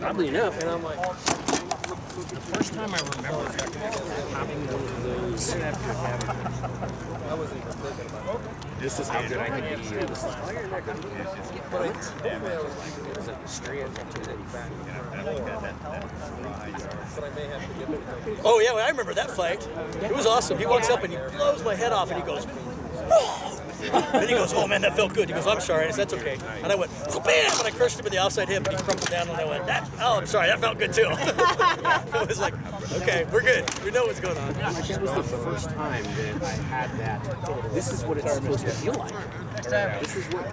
oddly enough. And I'm like, the first time I remember having one of those. I wasn't even thinking about it. This is how good I can be. This But I, hopefully I was like, it a strand to the back. But I may have to get it. Oh yeah, well, I remember that fight. It was awesome. He walks up and he blows my head off, and he goes. "Oh!" And he goes, "Oh man, that felt good." He goes, "I'm sorry." I said, "That's okay." And I went, "Bam!" And I crushed him in the outside hip, and he crumpled down. And I went, "That? Oh, I'm sorry. That felt good too." it was like, "Okay, we're good. We know what's going on." That was the first time that I had that. This is what it's supposed to feel like. This is what